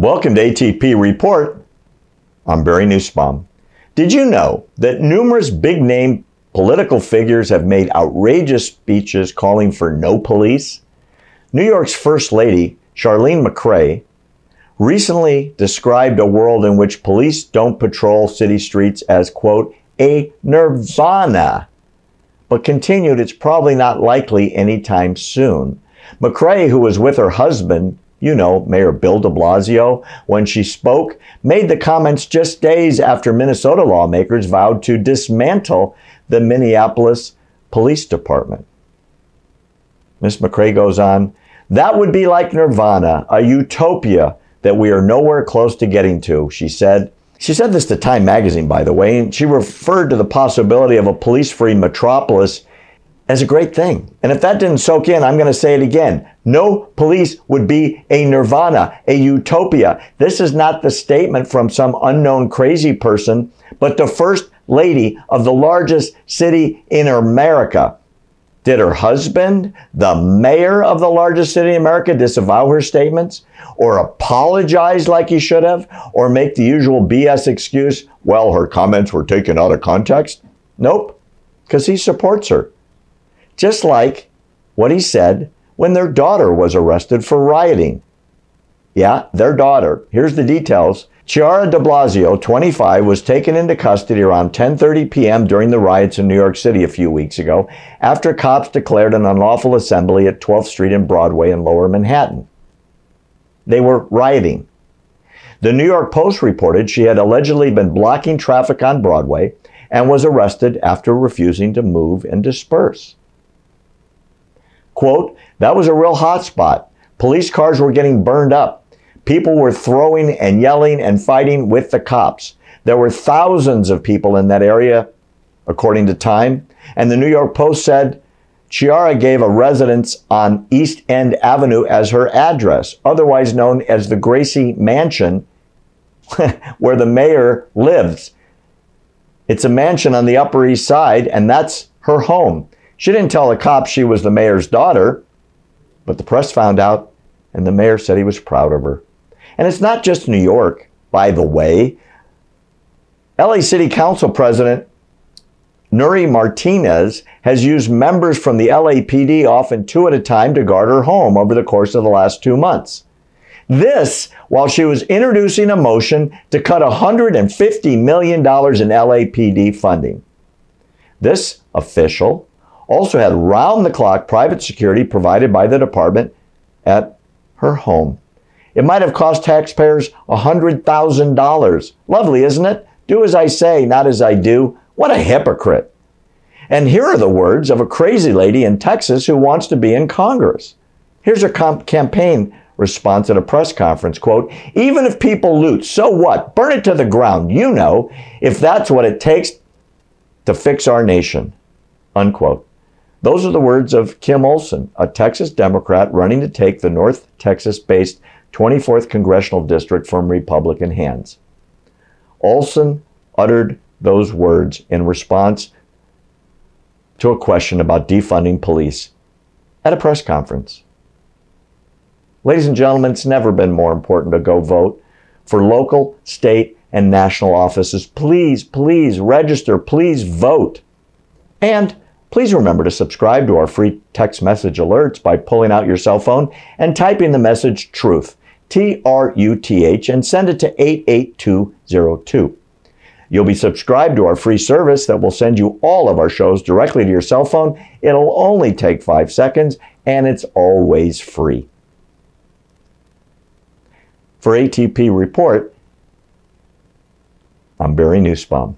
Welcome to ATP Report. I'm Barry Nussbaum. Did you know that numerous big name political figures have made outrageous speeches calling for no police? New York's First Lady, Chirlane McCray, recently described a world in which police don't patrol city streets as, quote, a nirvana, but continued it's probably not likely anytime soon. McCray, who was with her husband, you know, Mayor Bill de Blasio, when she spoke, made the comments just days after Minnesota lawmakers vowed to dismantle the Minneapolis Police Department. Ms. McCray goes on, that would be like nirvana, a utopia that we are nowhere close to getting to, she said. She said this to Time magazine, by the way, and she referred to the possibility of a police free metropolis as a great thing. And if that didn't soak in, I'm going to say it again. No police would be a nirvana, a utopia. This is not the statement from some unknown crazy person, but the first lady of the largest city in America. Did her husband, the mayor of the largest city in America, disavow her statements or apologize like he should have or make the usual BS excuse, well, her comments were taken out of context? Nope, because he supports her. Just like what he said when their daughter was arrested for rioting. Yeah, their daughter. Here's the details. Chiara de Blasio, 25, was taken into custody around 10:30 p.m. during the riots in New York City a few weeks ago after cops declared an unlawful assembly at 12th Street and Broadway in Lower Manhattan. They were rioting. The New York Post reported she had allegedly been blocking traffic on Broadway and was arrested after refusing to move and disperse. Quote, that was a real hot spot. Police cars were getting burned up. People were throwing and yelling and fighting with the cops. There were thousands of people in that area, according to Time. And the New York Post said Chiara gave a residence on East End Avenue as her address, otherwise known as the Gracie Mansion, where the mayor lives. It's a mansion on the Upper East Side, and that's her home. She didn't tell the cops she was the mayor's daughter, but the press found out, and the mayor said he was proud of her. And it's not just New York, by the way. LA City Council President Nury Martinez has used members from the LAPD, often two at a time, to guard her home over the course of the last two months. This while she was introducing a motion to cut $150 million in LAPD funding. This official also had round the clock private security provided by the department at her home. It might have cost taxpayers $100,000. Lovely, isn't it? Do as I say, not as I do. What a hypocrite. And here are the words of a crazy lady in Texas who wants to be in Congress. Here's her comp- campaign response at a press conference quote even if people loot so what burn it to the ground you know if that's what it takes to fix our nation unquote those are the words of kim olson a texas democrat running to take the north texas based 24th Congressional District from Republican hands. Olson uttered those words in response to a question about defunding police at a press conference. Ladies and gentlemen, it's never been more important to go vote for local, state, and national offices. Please, please register, please vote. And please remember to subscribe to our free text message alerts by pulling out your cell phone and typing the message truth T R U T H, and send it to 88202. You'll be subscribed to our free service that will send you all of our shows directly to your cell phone. It'll only take five seconds, and it's always free. For ATP Report, I'm Barry Nussbaum.